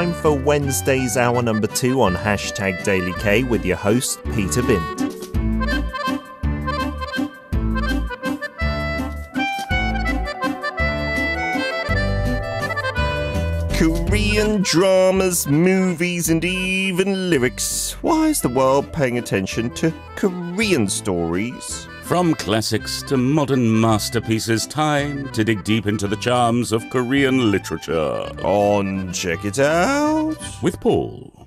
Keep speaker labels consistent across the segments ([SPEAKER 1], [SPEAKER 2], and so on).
[SPEAKER 1] time for Wednesday's hour number two on hashtag Daily K with your host, Peter Bint. Korean dramas, movies, and even lyrics. Why is the world paying attention to Korean stories?
[SPEAKER 2] From classics to modern masterpieces, time to dig deep into the charms of Korean literature.
[SPEAKER 1] On Check It Out
[SPEAKER 2] with Paul.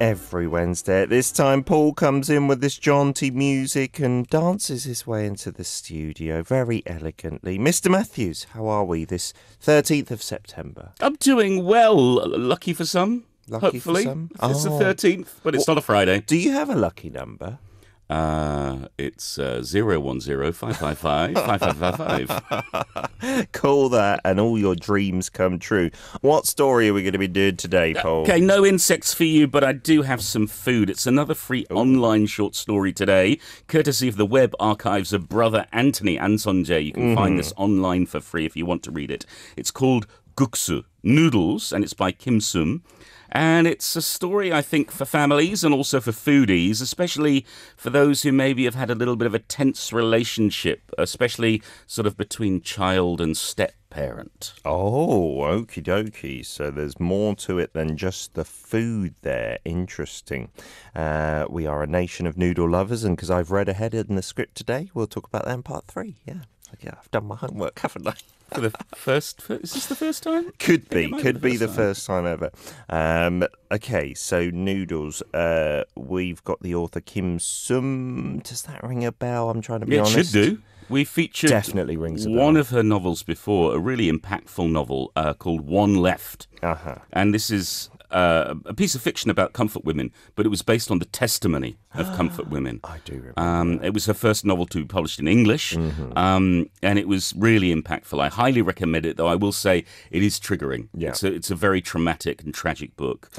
[SPEAKER 1] Every Wednesday at this time, Paul comes in with this jaunty music and dances his way into the studio very elegantly. Mr. Matthews, how are we this 13th of September?
[SPEAKER 2] I'm doing well. Lucky for some.
[SPEAKER 1] Lucky
[SPEAKER 2] hopefully.
[SPEAKER 1] for some?
[SPEAKER 2] It's
[SPEAKER 1] Oh.
[SPEAKER 2] the 13th, but it's
[SPEAKER 1] Well-
[SPEAKER 2] not a Friday.
[SPEAKER 1] Do you have a lucky number?
[SPEAKER 2] Uh, it's uh, 010-555-5555.
[SPEAKER 1] Call that and all your dreams come true. What story are we going to be doing today, Paul?
[SPEAKER 2] Okay, no insects for you, but I do have some food. It's another free online short story today, courtesy of the web archives of Brother Anthony An Seon-jae. You can find this online for free if you want to read it. It's called Guksu, Noodles, and it's by Kim Soom. And it's a story, I think, for families and also for foodies, especially for those who maybe have had a little bit of a tense relationship, especially sort of between child and step parent.
[SPEAKER 1] Oh, okie dokie. So there's more to it than just the food there. Interesting. Uh, we are a nation of noodle lovers, and because I've read ahead in the script today, we'll talk about that in part three. Yeah. Yeah, I've done my homework, haven't I?
[SPEAKER 2] For the first, is this the first time?
[SPEAKER 1] Could be, could be the first time ever. Um, okay, so noodles. Uh, we've got the author Kim Soom. Does that ring a bell? I'm trying to be
[SPEAKER 2] Yeah, it
[SPEAKER 1] honest.
[SPEAKER 2] should do. We featured
[SPEAKER 1] Definitely rings a bell.
[SPEAKER 2] one of her novels before, a really impactful novel uh, called One Left.
[SPEAKER 1] Uh huh.
[SPEAKER 2] And this is uh, a piece of fiction about comfort women, but it was based on the testimony of comfort women.
[SPEAKER 1] I do remember.
[SPEAKER 2] Um, it was her first novel to be published in English,
[SPEAKER 1] Mm-hmm.
[SPEAKER 2] um, and it was really impactful. I highly recommend it, though I will say it is triggering.
[SPEAKER 1] Yeah.
[SPEAKER 2] It's, a, it's a very traumatic and tragic book.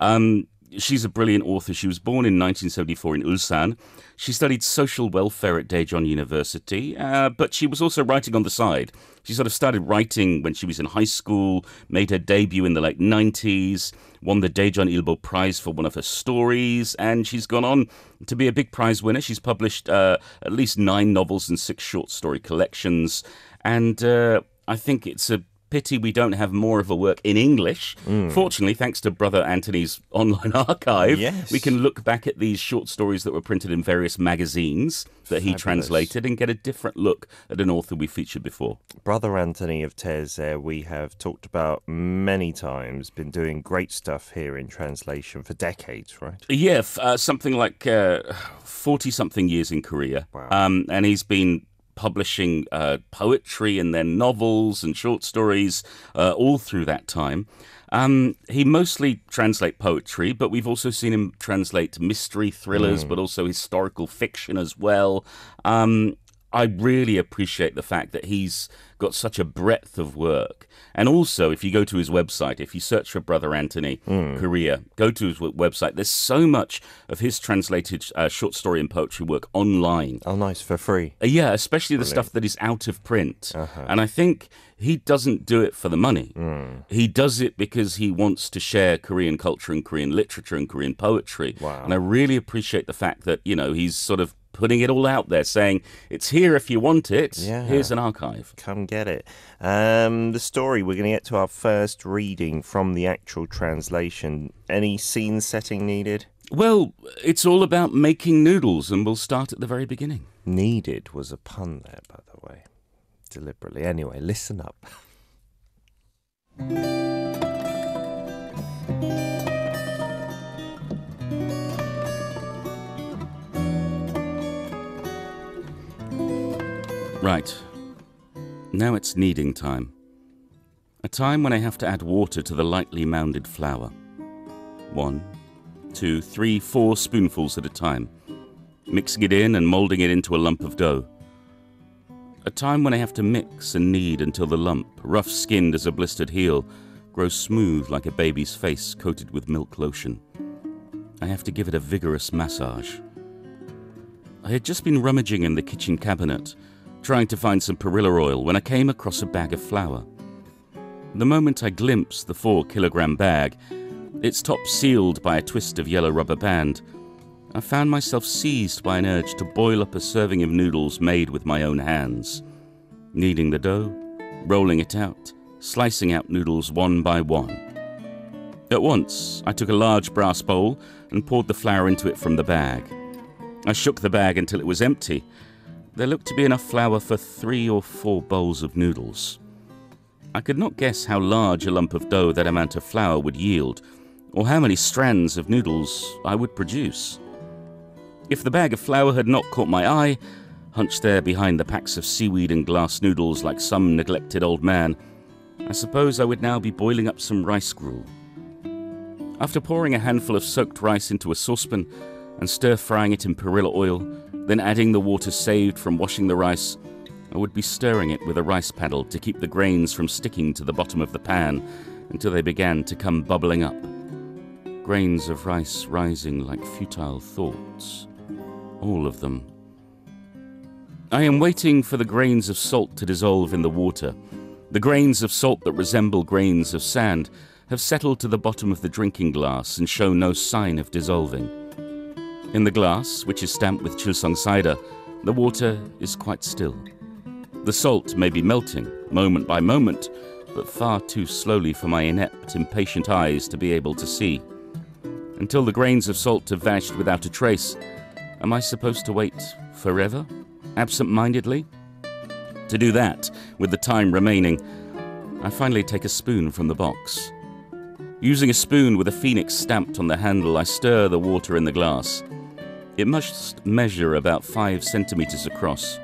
[SPEAKER 2] Um, she's a brilliant author. She was born in 1974 in Ulsan. She studied social welfare at Daejeon University, uh, but she was also writing on the side. She sort of started writing when she was in high school, made her debut in the late 90s, won the Daejeon Ilbo Prize for one of her stories, and she's gone on to be a big prize winner. She's published uh, at least nine novels and six short story collections, and uh, I think it's a pity we don't have more of her work in English. Fortunately, thanks to Brother Anthony's online archive,
[SPEAKER 1] Yes.
[SPEAKER 2] we can look back at these short stories that were printed in various magazines that he translated and get a different look at an author we featured before.
[SPEAKER 1] Brother Anthony of Taizé, uh, we have talked about many times, been doing great stuff here in translation for decades, right?
[SPEAKER 2] Yeah, f- uh, something like forty something years in Korea,
[SPEAKER 1] Wow.
[SPEAKER 2] um, and he's been publishing uh, poetry and then novels and short stories uh, all through that time. Um, he mostly translate poetry, but we've also seen him translate mystery thrillers, but also historical fiction as well. Um, I really appreciate the fact that he's got such a breadth of work. And also, if you go to his website, if you search for Brother Anthony Korea, go to his website. There's so much of his translated uh, short story and poetry work online.
[SPEAKER 1] Oh, nice, for free.
[SPEAKER 2] Uh, yeah, especially the stuff that is out of print. And I think he doesn't do it for the money. He does it because he wants to share Korean culture and Korean literature and Korean poetry.
[SPEAKER 1] Wow.
[SPEAKER 2] And I really appreciate the fact that, you know, he's sort of putting it all out there, saying, it's here if you want it.
[SPEAKER 1] Yeah.
[SPEAKER 2] Here's an archive.
[SPEAKER 1] Come get it. Um, the story, we're going to get to our first reading from the actual translation. Any scene setting needed?
[SPEAKER 2] Well, it's all about making noodles, and we'll start at the very beginning.
[SPEAKER 1] Needed was a pun there, by the way. Deliberately. Anyway, listen up.
[SPEAKER 2] Right. Now it's kneading time. A time when I have to add water to the lightly mounded flour. One, two, three, four spoonfuls at a time, mixing it in and molding it into a lump of dough. A time when I have to mix and knead until the lump, rough skinned as a blistered heel, grows smooth like a baby's face coated with milk lotion. I have to give it a vigorous massage. I had just been rummaging in the kitchen cabinet, trying to find some perilla oil, when I came across a bag of flour. The moment I glimpsed the four kilogram bag, its top sealed by a twist of yellow rubber band, I found myself seized by an urge to boil up a serving of noodles made with my own hands. Kneading the dough, rolling it out, slicing out noodles one by one. At once, I took a large brass bowl and poured the flour into it from the bag. I shook the bag until it was empty. There looked to be enough flour for three or four bowls of noodles. I could not guess how large a lump of dough that amount of flour would yield, or how many strands of noodles I would produce. If the bag of flour had not caught my eye, hunched there behind the packs of seaweed and glass noodles like some neglected old man, I suppose I would now be boiling up some rice gruel. After pouring a handful of soaked rice into a saucepan and stir frying it in perilla oil, then adding the water saved from washing the rice, I would be stirring it with a rice paddle to keep the grains from sticking to the bottom of the pan until they began to come bubbling up. Grains of rice rising like futile thoughts all of them. I am waiting for the grains of salt to dissolve in the water. The grains of salt that resemble grains of sand have settled to the bottom of the drinking glass and show no sign of dissolving. In the glass, which is stamped with Chilsung cider, the water is quite still. The salt may be melting, moment by moment, but far too slowly for my inept, impatient eyes to be able to see. Until the grains of salt have vanished without a trace, Am I supposed to wait forever? Absent mindedly? To do that, with the time remaining, I finally take a spoon from the box. Using a spoon with a phoenix stamped on the handle, I stir the water in the glass. It must measure about five centimeters across.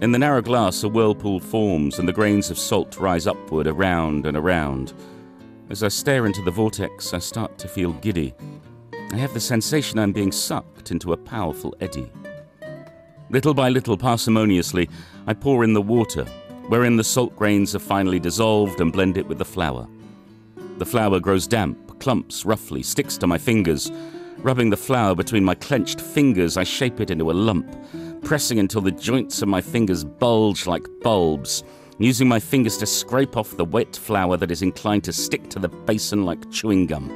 [SPEAKER 2] In the narrow glass, a whirlpool forms and the grains of salt rise upward around and around. As I stare into the vortex, I start to feel giddy. I have the sensation I'm being sucked into a powerful eddy. Little by little, parsimoniously, I pour in the water, wherein the salt grains are finally dissolved and blend it with the flour. The flour grows damp, clumps roughly, sticks to my fingers. Rubbing the flour between my clenched fingers, I shape it into a lump, pressing until the joints of my fingers bulge like bulbs, using my fingers to scrape off the wet flour that is inclined to stick to the basin like chewing gum.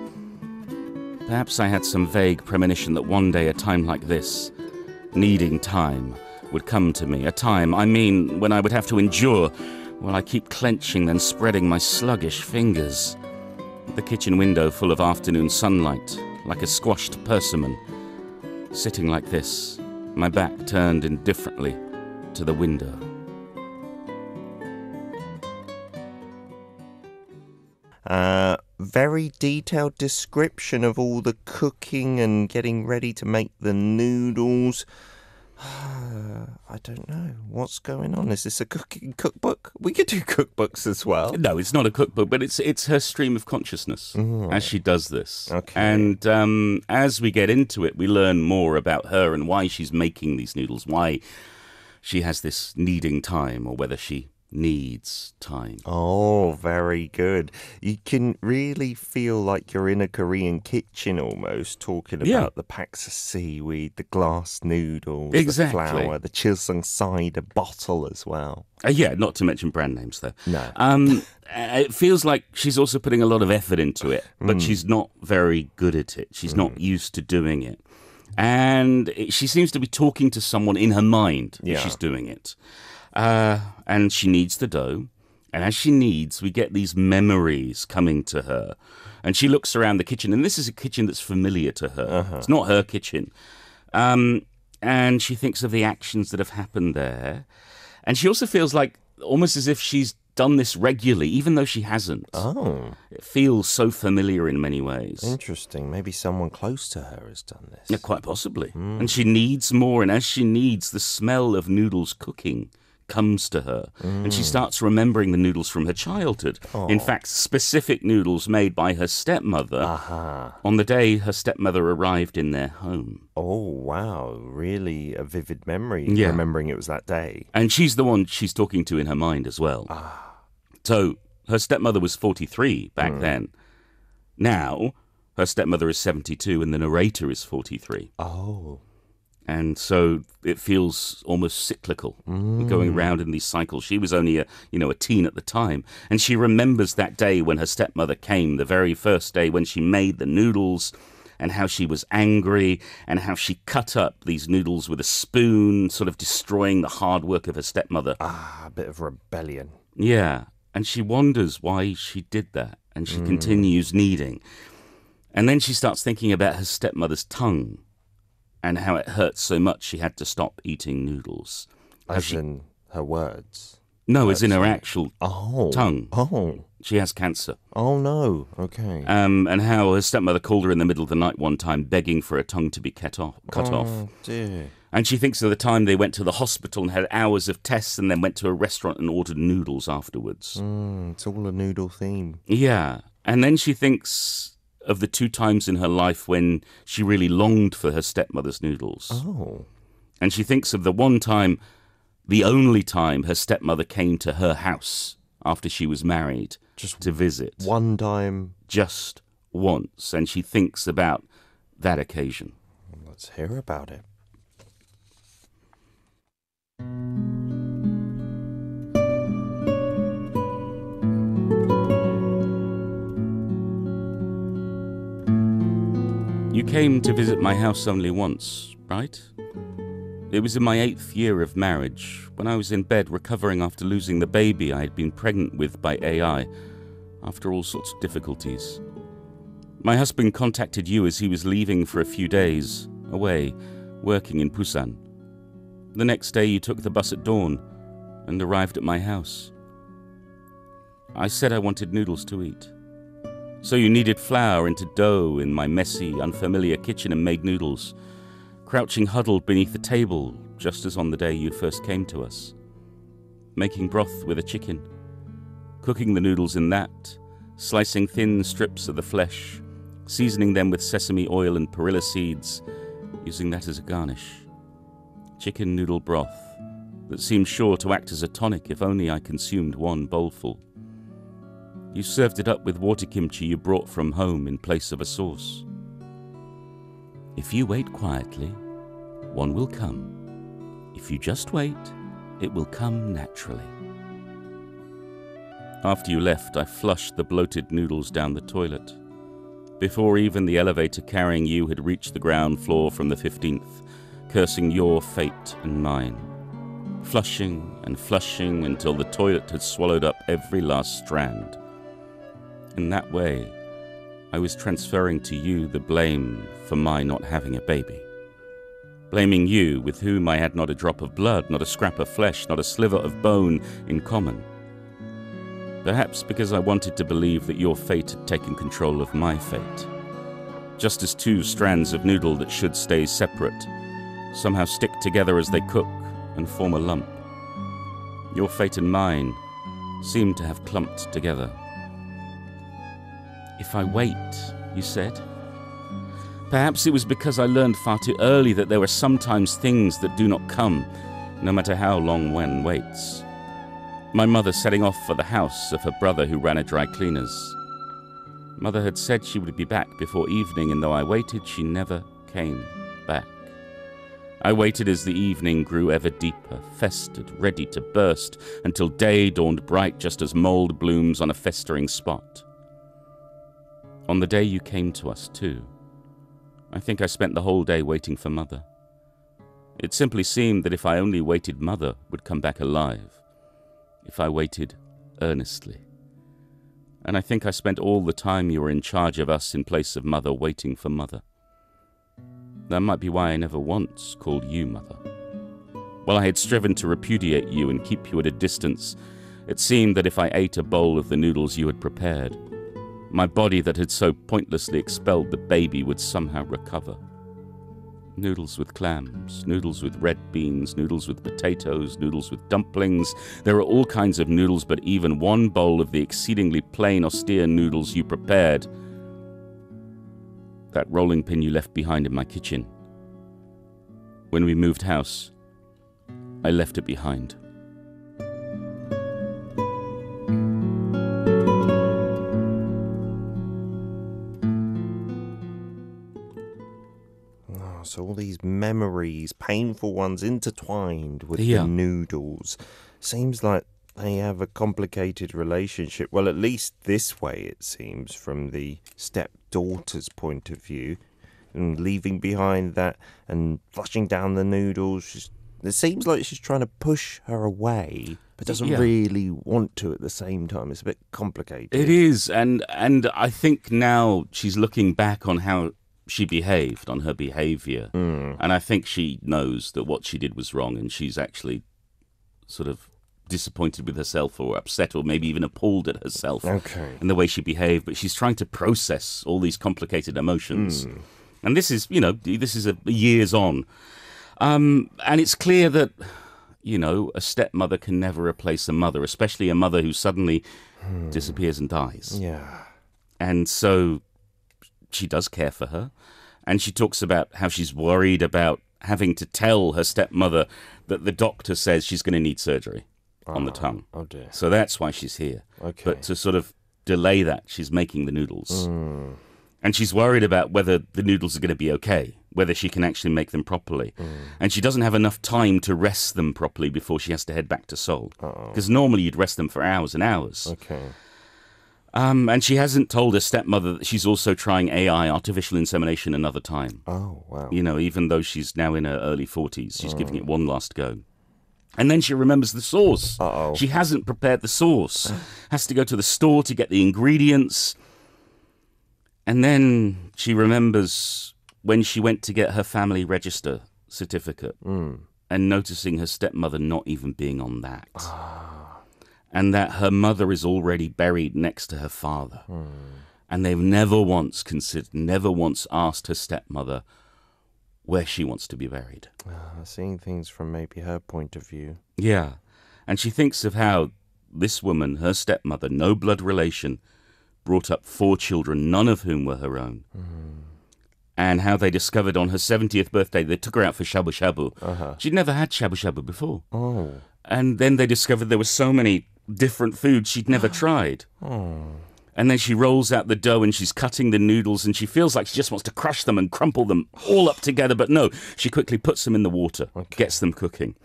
[SPEAKER 2] Perhaps I had some vague premonition that one day a time like this, kneading time, would come to me. A time, I mean, when I would have to endure while I keep clenching, then spreading my sluggish fingers. The kitchen window full of afternoon sunlight, like a squashed persimmon. Sitting like this, my back turned indifferently to the window.
[SPEAKER 1] Uh, very detailed description of all the cooking and getting ready to make the noodles. I don't know what's going on. Is this a cooking cookbook? We could do cookbooks as well.
[SPEAKER 2] No, it's not a cookbook, but it's it's her stream of consciousness mm. as she does this.
[SPEAKER 1] Okay.
[SPEAKER 2] And um, as we get into it, we learn more about her and why she's making these noodles, why she has this needing time, or whether she needs time.
[SPEAKER 1] Oh, very good. You can really feel like you're in a Korean kitchen almost, talking about
[SPEAKER 2] yeah.
[SPEAKER 1] the packs of seaweed, the glass noodles,
[SPEAKER 2] exactly.
[SPEAKER 1] the flour, the Chilsung cider bottle as well.
[SPEAKER 2] Uh, yeah, not to mention brand names though.
[SPEAKER 1] No.
[SPEAKER 2] Um, uh, it feels like she's also putting a lot of effort into it, but mm. she's not very good at it. She's mm. not used to doing it. And it, she seems to be talking to someone in her mind yeah. she's doing it. Uh, and she kneads the dough. And as she kneads, we get these memories coming to her. And she looks around the kitchen, and this is a kitchen that's familiar to her. Uh-huh. It's not her kitchen. Um, and she thinks of the actions that have happened there. And she also feels like almost as if she's done this regularly, even though she hasn't.
[SPEAKER 1] Oh.
[SPEAKER 2] It feels so familiar in many ways.
[SPEAKER 1] Interesting. Maybe someone close to her has done this.
[SPEAKER 2] Yeah, quite possibly. Mm. And she kneads more. And as she kneads, the smell of noodles cooking comes to her mm. and she mm. starts remembering the noodles from her childhood.
[SPEAKER 1] Oh.
[SPEAKER 2] In fact, specific noodles made by her stepmother
[SPEAKER 1] uh-huh.
[SPEAKER 2] on the day her stepmother arrived in their home.
[SPEAKER 1] Oh, wow. Really a vivid memory,
[SPEAKER 2] yeah.
[SPEAKER 1] remembering it was that day.
[SPEAKER 2] And she's the one she's talking to in her mind as well.
[SPEAKER 1] Ah.
[SPEAKER 2] So her stepmother was 43 back mm. then. Now, her stepmother is 72 and the narrator is 43.
[SPEAKER 1] Oh.
[SPEAKER 2] And so it feels almost cyclical, going round in these cycles. She was only a you know a teen at the time, and she remembers that day when her stepmother came, the very first day when she made the noodles, and how she was angry, and how she cut up these noodles with a spoon, sort of destroying the hard work of her stepmother.
[SPEAKER 1] Ah, a bit of rebellion.
[SPEAKER 2] Yeah, and she wonders why she did that, and she continues kneading. And then she starts thinking about her stepmother's tongue and how it hurt so much she had to stop eating noodles.
[SPEAKER 1] As
[SPEAKER 2] she-
[SPEAKER 1] in her words.
[SPEAKER 2] no, as in her actual
[SPEAKER 1] Oh.
[SPEAKER 2] tongue.
[SPEAKER 1] Oh.
[SPEAKER 2] She has cancer.
[SPEAKER 1] Oh no. Okay.
[SPEAKER 2] Um, and how her stepmother called her in the middle of the night one time, begging for her tongue to be cut off. Cut off.
[SPEAKER 1] Oh dear.
[SPEAKER 2] And she thinks of the time they went to the hospital and had hours of tests, and then went to a restaurant and ordered noodles afterwards.
[SPEAKER 1] Mm, it's all a noodle theme.
[SPEAKER 2] Yeah. And then she thinks of the two times in her life when she really longed for her stepmother's noodles.
[SPEAKER 1] Oh.
[SPEAKER 2] And she thinks of the one time, the only time her stepmother came to her house after she was married
[SPEAKER 1] Just
[SPEAKER 2] to visit.
[SPEAKER 1] one time.
[SPEAKER 2] Just once. And she thinks about that occasion.
[SPEAKER 1] Let's hear about it.
[SPEAKER 2] You came to visit my house only once, right? It was in my eighth year of marriage, when I was in bed recovering after losing the baby I had been pregnant with by AI, after all sorts of difficulties. My husband contacted you as he was leaving for a few days, away, working in Busan. The next day you took the bus at dawn and arrived at my house. I said I wanted noodles to eat. So you kneaded flour into dough in my messy, unfamiliar kitchen and made noodles, crouching huddled beneath the table, just as on the day you first came to us. Making broth with a chicken, cooking the noodles in that, slicing thin strips of the flesh, seasoning them with sesame oil and perilla seeds, using that as a garnish. Chicken noodle broth that seemed sure to act as a tonic if only I consumed one bowlful. You served it up with water kimchi you brought from home in place of a sauce. If you wait quietly, one will come. If you just wait, it will come naturally. After you left, I flushed the bloated noodles down the toilet. Before even the elevator carrying you had reached the ground floor from the 15th, cursing your fate and mine. Flushing and flushing until the toilet had swallowed up every last strand. In that way, I was transferring to you the blame for my not having a baby. Blaming you, with whom I had not a drop of blood, not a scrap of flesh, not a sliver of bone in common. Perhaps because I wanted to believe that your fate had taken control of my fate. Just as two strands of noodle that should stay separate somehow stick together as they cook and form a lump. Your fate and mine seemed to have clumped together. If I wait, you said. Perhaps it was because I learned far too early that there are sometimes things that do not come, no matter how long one waits. My mother setting off for the house of her brother who ran a dry cleaner's. Mother had said she would be back before evening, and though I waited, she never came back. I waited as the evening grew ever deeper, festered, ready to burst, until day dawned bright just as mould blooms on a festering spot. On the day you came to us, too, I think I spent the whole day waiting for Mother. It simply seemed that if I only waited, Mother would come back alive. If I waited earnestly. And I think I spent all the time you were in charge of us in place of Mother waiting for Mother. That might be why I never once called you Mother. While I had striven to repudiate you and keep you at a distance, it seemed that if I ate a bowl of the noodles you had prepared, my body that had so pointlessly expelled the baby would somehow recover. Noodles with clams, noodles with red beans, noodles with potatoes, noodles with dumplings. There are all kinds of noodles, but even one bowl of the exceedingly plain, austere noodles you prepared. That rolling pin you left behind in my kitchen. When we moved house, I left it behind.
[SPEAKER 1] So all these memories, painful ones, intertwined with
[SPEAKER 2] Yeah.
[SPEAKER 1] the noodles. Seems like they have a complicated relationship. Well, at least this way it seems from the stepdaughter's point of view. And leaving behind that and flushing down the noodles. She's, it seems like she's trying to push her away, but doesn't
[SPEAKER 2] Yeah.
[SPEAKER 1] really want to at the same time. It's a bit complicated.
[SPEAKER 2] It is, and and I think now she's looking back on how she behaved, on her behaviour, mm. and I think she knows that what she did was wrong, and she's actually sort of disappointed with herself, or upset, or maybe even appalled at herself
[SPEAKER 1] Okay.
[SPEAKER 2] in the way she behaved. But she's trying to process all these complicated emotions, mm. and this is, you know, this is a years on, um, and it's clear that. You know, a stepmother can never replace a mother, especially a mother who suddenly hmm. disappears and dies.
[SPEAKER 1] Yeah.
[SPEAKER 2] And so she does care for her. And she talks about how she's worried about having to tell her stepmother that the doctor says she's going to need surgery on the tongue.
[SPEAKER 1] Oh dear.
[SPEAKER 2] So that's why she's here.
[SPEAKER 1] Okay.
[SPEAKER 2] But to sort of delay that, she's making the noodles.
[SPEAKER 1] Mm.
[SPEAKER 2] And she's worried about whether the noodles are going to be okay, whether she can actually make them properly.
[SPEAKER 1] Mm.
[SPEAKER 2] And she doesn't have enough time to rest them properly before she has to head back to Seoul. Because normally you'd rest them for hours and hours.
[SPEAKER 1] Okay.
[SPEAKER 2] Um, and she hasn't told her stepmother that she's also trying AI, artificial insemination, another time.
[SPEAKER 1] Oh wow.
[SPEAKER 2] You know, even though she's now in her early 40s, she's giving it mm. one last go. And then she remembers the sauce.
[SPEAKER 1] Uh-oh.
[SPEAKER 2] She hasn't prepared the sauce. Has to go to the store to get the ingredients. And then she remembers when she went to get her family register certificate mm. and noticing her stepmother not even being on that. Ah. And that her mother is already buried next to her father. Hmm. And they've never once considered, never once asked her stepmother where she wants to be buried.
[SPEAKER 1] Uh, seeing things from maybe her point of view.
[SPEAKER 2] Yeah. And she thinks of how this woman, her stepmother, no blood relation, brought up four children, none of whom were her own. Hmm. And how they discovered on her 70th birthday, they took her out for shabu shabu. Uh-huh. She'd never had shabu shabu before.
[SPEAKER 1] Oh.
[SPEAKER 2] And then they discovered there were so many different food she'd never tried. Oh. And then she rolls out the dough and she's cutting the noodles and she feels like she just wants to crush them and crumple them all up together. But no, she quickly puts them in the water, gets them cooking,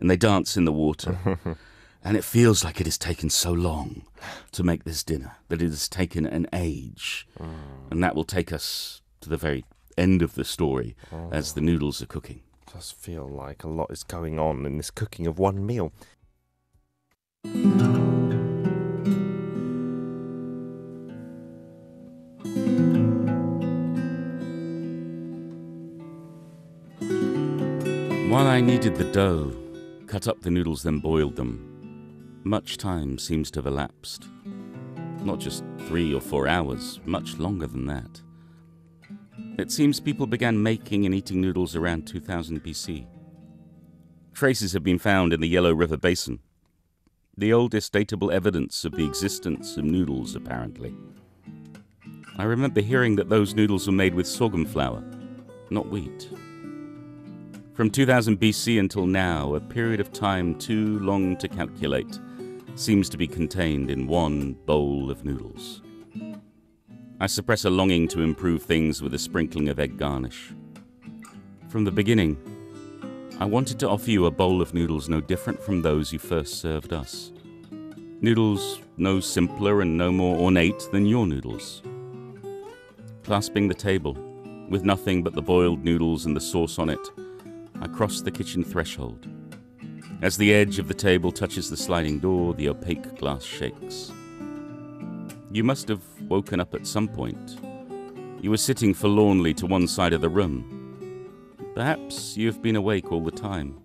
[SPEAKER 2] and they dance in the water. and it feels like it has taken so long to make this dinner that it has taken an age. Oh. And that will take us to the very end of the story as the oh. noodles are cooking.
[SPEAKER 1] Does feel like a lot is going on in this cooking of one meal.
[SPEAKER 2] While I kneaded the dough, cut up the noodles, then boiled them, much time seems to have elapsed. Not just three or four hours, much longer than that. It seems people began making and eating noodles around 2000 BC. Traces have been found in the Yellow River Basin, the oldest datable evidence of the existence of noodles, apparently. I remember hearing that those noodles were made with sorghum flour, not wheat. From 2000 BC until now, a period of time too long to calculate, seems to be contained in one bowl of noodles. I suppress a longing to improve things with a sprinkling of egg garnish. From the beginning, I wanted to offer you a bowl of noodles no different from those you first served us. Noodles no simpler and no more ornate than your noodles. Clasping the table, with nothing but the boiled noodles and the sauce on it, I cross the kitchen threshold. As the edge of the table touches the sliding door, the opaque glass shakes. You must have woken up at some point. You were sitting forlornly to one side of the room. Perhaps you have been awake all the time.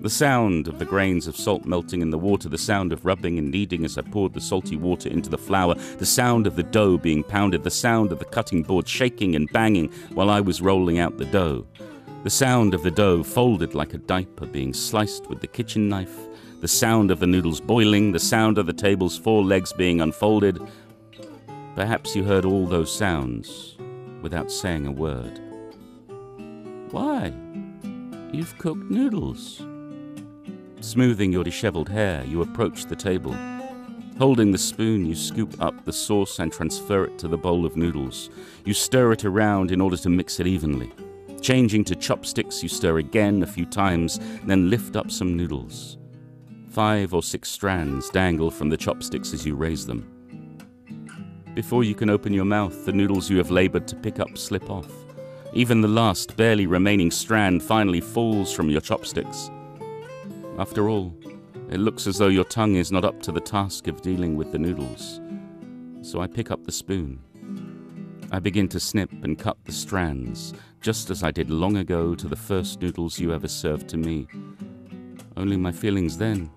[SPEAKER 2] The sound of the grains of salt melting in the water, the sound of rubbing and kneading as I poured the salty water into the flour, the sound of the dough being pounded, the sound of the cutting board shaking and banging while I was rolling out the dough. The sound of the dough folded like a diaper being sliced with the kitchen knife, the sound of the noodles boiling, the sound of the table's four legs being unfolded. Perhaps you heard all those sounds without saying a word. Why? You've cooked noodles. Smoothing your disheveled hair, you approach the table. Holding the spoon, you scoop up the sauce and transfer it to the bowl of noodles. You stir it around in order to mix it evenly. Changing to chopsticks, you stir again a few times, then lift up some noodles. Five or six strands dangle from the chopsticks as you raise them. Before you can open your mouth, the noodles you have labored to pick up slip off. Even the last, barely remaining strand finally falls from your chopsticks. After all, it looks as though your tongue is not up to the task of dealing with the noodles. So I pick up the spoon. I begin to snip and cut the strands, just as I did long ago to the first noodles you ever served to me. Only my feelings then,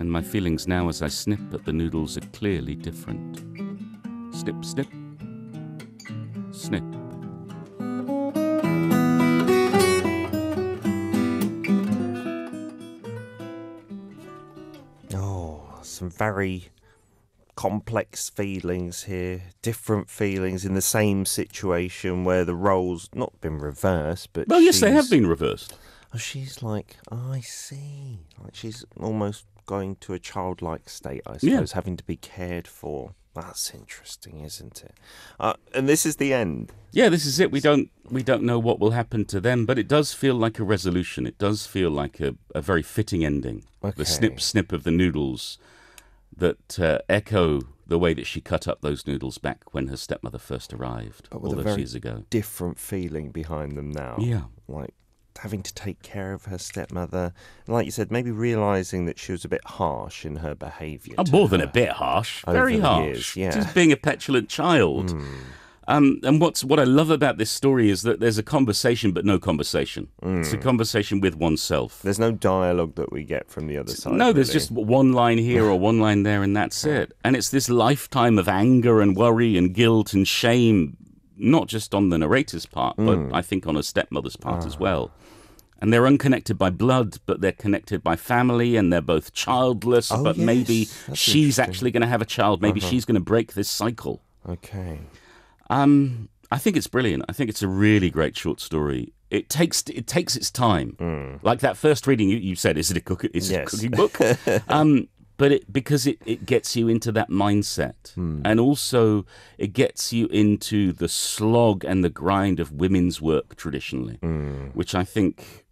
[SPEAKER 2] and my feelings now as I snip at the noodles are clearly different. Snip, snip, snip.
[SPEAKER 1] Some very complex feelings here, different feelings in the same situation where the roles not been reversed, but
[SPEAKER 2] Well, yes, they have been reversed.
[SPEAKER 1] Oh, she's like, oh, I see. Like she's almost going to a childlike state, I suppose,
[SPEAKER 2] Yeah.
[SPEAKER 1] having to be cared for. That's interesting, isn't it? Uh, and this is the end.
[SPEAKER 2] Yeah, this is it. We don't we don't know what will happen to them, but it does feel like a resolution. It does feel like a, a very fitting ending.
[SPEAKER 1] Okay.
[SPEAKER 2] The snip snip of the noodles that uh, echo the way that she cut up those noodles back when her stepmother first arrived
[SPEAKER 1] But
[SPEAKER 2] all
[SPEAKER 1] with a
[SPEAKER 2] those
[SPEAKER 1] very
[SPEAKER 2] years ago.
[SPEAKER 1] different feeling behind them now.
[SPEAKER 2] Yeah.
[SPEAKER 1] Like having to take care of her stepmother. And like you said, maybe realizing that she was a bit harsh in her behaviour.
[SPEAKER 2] Oh, more than a bit harsh. Very harsh.
[SPEAKER 1] years, yeah.
[SPEAKER 2] Just being a petulant child. Um, and what's what I love about this story is that there's a conversation, but no conversation. It's
[SPEAKER 1] Hmm.
[SPEAKER 2] a conversation with oneself.
[SPEAKER 1] There's no dialogue that we get from the other side.
[SPEAKER 2] No, there's
[SPEAKER 1] really.
[SPEAKER 2] just one line here or one line there, and that's it. And it's this lifetime of anger and worry and guilt and shame, not just on the narrator's part,
[SPEAKER 1] Hmm.
[SPEAKER 2] but I think on her stepmother's part
[SPEAKER 1] Ah.
[SPEAKER 2] as well. And they're unconnected by blood, but they're connected by family, and they're both childless.
[SPEAKER 1] Oh,
[SPEAKER 2] but maybe
[SPEAKER 1] that's
[SPEAKER 2] she's.
[SPEAKER 1] Uh-huh.
[SPEAKER 2] actually going to have a child. Maybe she's going to break this cycle.
[SPEAKER 1] Okay.
[SPEAKER 2] Um, I think it's brilliant. I think it's a really great short story. It takes it takes its time. Like that first reading, you, you said, is it a cook? Is it a cooking book? um, but it because it, it gets you into that mindset, and also it gets you into the slog and the grind of women's work traditionally, which I think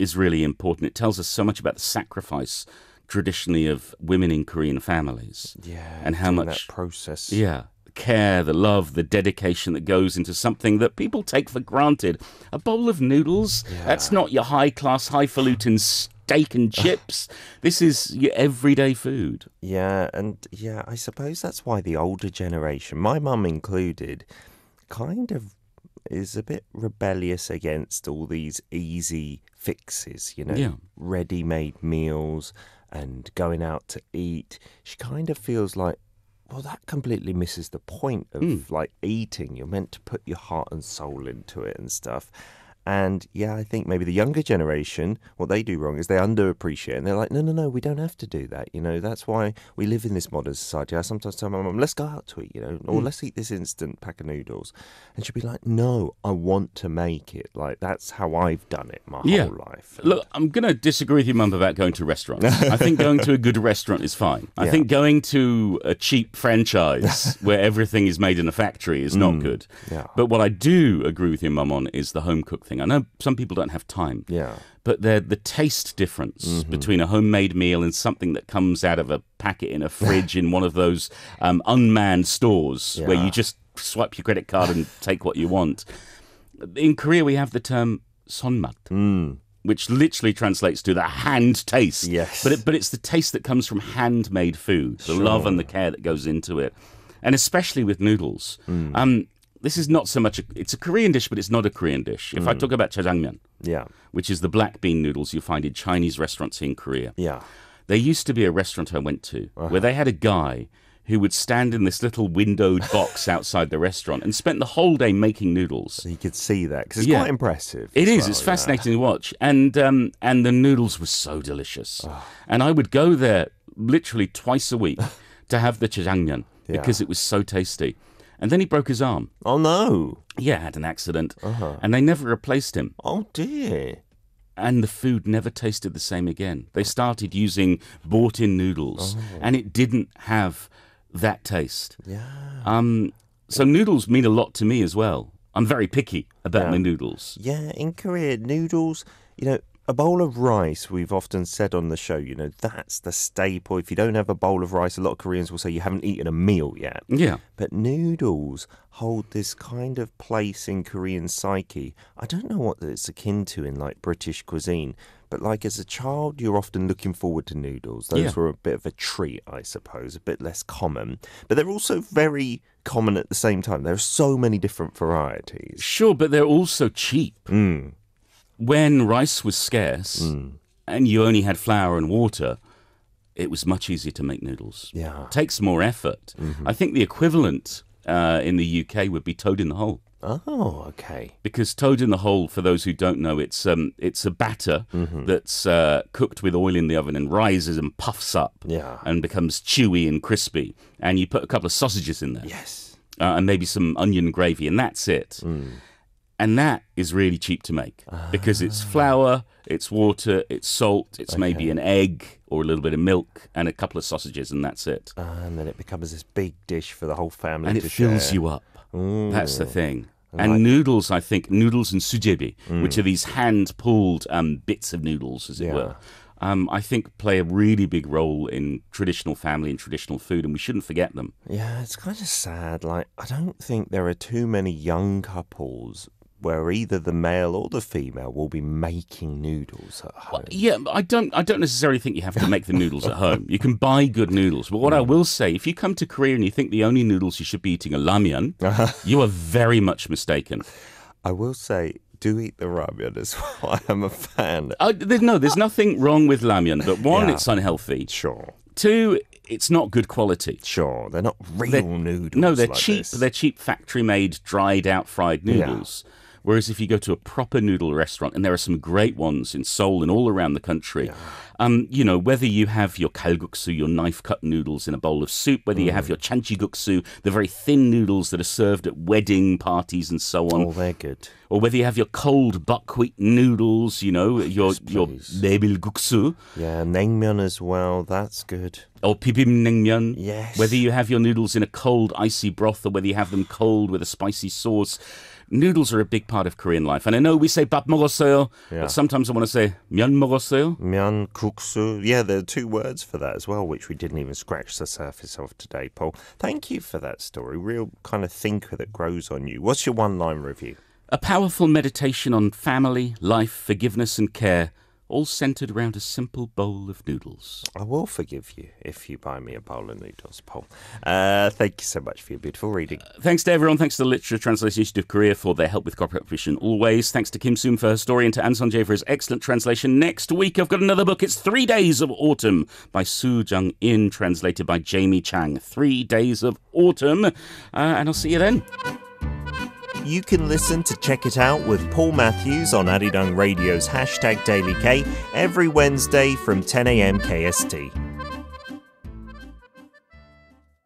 [SPEAKER 2] is really important. It tells us so much about the sacrifice traditionally of women in Korean families.
[SPEAKER 1] Yeah.
[SPEAKER 2] And how much-
[SPEAKER 1] that process.
[SPEAKER 2] Yeah. Care, the love, the dedication that goes into something that people take for granted. A bowl of noodles, that's not your high class, highfalutin steak and chips. this is your everyday food.
[SPEAKER 1] Yeah, and yeah, I suppose that's why the older generation, my mum included, kind of is a bit rebellious against all these easy fixes, you know,
[SPEAKER 2] Yeah.
[SPEAKER 1] ready made meals and going out to eat. She kind of feels like, well, that completely misses the point of hmm. like eating. You're meant to put your heart and soul into it and stuff. And yeah, I think maybe the younger generation, what they do wrong is they underappreciate and they're like, no, no, no, we don't have to do that. You know, that's why we live in this modern society. I sometimes tell my mum, let's go out to eat, you know, or mm. let's eat this instant pack of noodles. And she'll be like, no, I want to make it. Like, that's how I've done it my
[SPEAKER 2] Yeah.
[SPEAKER 1] whole life.
[SPEAKER 2] Look, I'm going to disagree with you, Mum, about going to restaurants. I think going to a good restaurant is fine. I
[SPEAKER 1] Yeah.
[SPEAKER 2] think going to a cheap franchise where everything is made in a factory is not mm. good.
[SPEAKER 1] Yeah.
[SPEAKER 2] But what I do agree with your mum on is the home cook thing. I know some people don't have time.
[SPEAKER 1] Yeah.
[SPEAKER 2] but the the taste difference
[SPEAKER 1] Mm-hmm.
[SPEAKER 2] between a homemade meal and something that comes out of a packet in a fridge in one of those um, unmanned stores where you just swipe your credit card and take what you want. In Korea, we have the term sonmat,
[SPEAKER 1] Mm.
[SPEAKER 2] which literally translates to the hand taste.
[SPEAKER 1] Yes.
[SPEAKER 2] but it, but it's the taste that comes from handmade food, the love and the care that goes into it, and especially with noodles.
[SPEAKER 1] Mm.
[SPEAKER 2] Um, this is not so much a, it's a Korean dish, but it's not a Korean dish. If I
[SPEAKER 1] Mm.
[SPEAKER 2] talk about jjajangmyeon,
[SPEAKER 1] Yeah.
[SPEAKER 2] which is the black bean noodles you find in Chinese restaurants in Korea.
[SPEAKER 1] Yeah.
[SPEAKER 2] There used to be a restaurant I went to
[SPEAKER 1] Uh-huh.
[SPEAKER 2] where they had a guy who would stand in this little windowed box outside the restaurant and spent the whole day making noodles.
[SPEAKER 1] So you could see that because it's
[SPEAKER 2] Yeah.
[SPEAKER 1] quite impressive.
[SPEAKER 2] It is.
[SPEAKER 1] well,
[SPEAKER 2] it's
[SPEAKER 1] yeah.
[SPEAKER 2] fascinating to watch, and um, and the noodles were so delicious.
[SPEAKER 1] Ah.
[SPEAKER 2] And I would go there literally twice a week to have the jjajangmyeon
[SPEAKER 1] Yeah.
[SPEAKER 2] because it was so tasty. And then he broke his arm.
[SPEAKER 1] Oh, no.
[SPEAKER 2] Yeah, had an accident,
[SPEAKER 1] Uh-huh.
[SPEAKER 2] and they never replaced him.
[SPEAKER 1] Oh, dear.
[SPEAKER 2] and the food never tasted the same again. They started using bought in noodles,
[SPEAKER 1] Oh.
[SPEAKER 2] and it didn't have that taste.
[SPEAKER 1] Yeah.
[SPEAKER 2] Um, so noodles mean a lot to me as well. I'm very picky about
[SPEAKER 1] Yeah.
[SPEAKER 2] my noodles.
[SPEAKER 1] Yeah, in Korea, noodles, you know, a bowl of rice, we've often said on the show, you know, that's the staple. If you don't have a bowl of rice, a lot of Koreans will say you haven't eaten a meal yet.
[SPEAKER 2] Yeah.
[SPEAKER 1] But noodles hold this kind of place in Korean psyche. I don't know what it's akin to in like British cuisine, but like as a child, you're often looking forward to noodles. Those
[SPEAKER 2] Yeah.
[SPEAKER 1] were a bit of a treat, I suppose, a bit less common. But they're also very common at the same time. There are so many different varieties.
[SPEAKER 2] Sure, but they're also cheap.
[SPEAKER 1] Mm.
[SPEAKER 2] When rice was scarce
[SPEAKER 1] Hmm.
[SPEAKER 2] and you only had flour and water, it was much easier to make noodles.
[SPEAKER 1] Yeah. Mm-hmm.
[SPEAKER 2] takes more effort. I think the equivalent uh, in the UK would be toad in the hole.
[SPEAKER 1] Oh, okay.
[SPEAKER 2] Because toad in the hole, for those who don't know, it's um, it's a batter
[SPEAKER 1] Mm-hmm.
[SPEAKER 2] that's uh, cooked with oil in the oven and rises and puffs up
[SPEAKER 1] Yeah.
[SPEAKER 2] and becomes chewy and crispy. And you put a couple of sausages in there
[SPEAKER 1] Yes.
[SPEAKER 2] uh, and maybe some onion gravy, and that's it. And that is really cheap to make because it's flour, it's water, it's salt, it's maybe an egg or a little bit of milk and a couple of sausages, and that's it.
[SPEAKER 1] And then it becomes this big dish for the whole family
[SPEAKER 2] and
[SPEAKER 1] to
[SPEAKER 2] it fills
[SPEAKER 1] share.
[SPEAKER 2] you up. That's the thing.
[SPEAKER 1] like-
[SPEAKER 2] And noodles, I think, noodles and sujebi,
[SPEAKER 1] Mm.
[SPEAKER 2] which are these hand-pulled um, bits of noodles, as it
[SPEAKER 1] Yeah.
[SPEAKER 2] were, um, I think play a really big role in traditional family and traditional food, and we shouldn't forget them.
[SPEAKER 1] Yeah, it's kind of sad. Like, I don't think there are too many young couples where either the male or the female will be making noodles at home.
[SPEAKER 2] Yeah, I don't. I don't necessarily think you have to make the noodles at home. You can buy good noodles, but what I will say, if you come to Korea and you think the only noodles you should be eating are ramyun, you are very much mistaken.
[SPEAKER 1] I will say, do eat the ramen as well. I am a fan.
[SPEAKER 2] Uh, there, no, there's nothing wrong with ramyun, but one,
[SPEAKER 1] Yeah.
[SPEAKER 2] it's unhealthy.
[SPEAKER 1] Sure,
[SPEAKER 2] Two, it's not good quality.
[SPEAKER 1] sure. They're not real
[SPEAKER 2] They're-
[SPEAKER 1] noodles.
[SPEAKER 2] No, they're
[SPEAKER 1] like
[SPEAKER 2] cheap.
[SPEAKER 1] this.
[SPEAKER 2] They're cheap factory made, dried out fried noodles. Whereas if you go to a proper noodle restaurant, and there are some great ones in Seoul and all around the country, um, you know, whether you have your kalguksu, your knife cut noodles in a bowl of soup, whether you
[SPEAKER 1] Mm.
[SPEAKER 2] have your janchiguksu, the very thin noodles that are served at wedding parties and so on,
[SPEAKER 1] Oh, they're good.
[SPEAKER 2] or whether you have your cold buckwheat noodles, you know, your your memilguksu,
[SPEAKER 1] Yeah, naengmyeon as well. That's good.
[SPEAKER 2] or bibimnaengmyeon.
[SPEAKER 1] Yes.
[SPEAKER 2] Whether you have your noodles in a cold, icy broth or whether you have them cold with a spicy sauce, noodles are a big part of Korean life. And I know we say bap 먹었어요,
[SPEAKER 1] Yeah.
[SPEAKER 2] but sometimes I want to say 면 먹었어요.
[SPEAKER 1] Myeon kuksu. Yeah, there are two words for that as well, which we didn't even scratch the surface of today, Paul. Thank you for that story. Real kind of thinker that grows on you. What's your one line review?
[SPEAKER 2] A powerful meditation on family, life, forgiveness, and care, all centered around a simple bowl of noodles.
[SPEAKER 1] I will forgive you if you buy me a bowl of noodles, Paul. Uh, thank you so much for your beautiful reading.
[SPEAKER 2] Thanks to everyone. Thanks to the Literature Translation Institute of Korea for their help with copyright provision always. Thanks to Kim Soom for her story and to An Seon-jae for his excellent translation. Next week, I've got another book. It's Three Days of Autumn by Soo Jung In, translated by Jamie Chang. Three Days of Autumn. Uh, and I'll see you then.
[SPEAKER 1] You can listen to Check It Out with Paul Matthews on Arirang Radio's hashtag Daily K every Wednesday from 10am KST.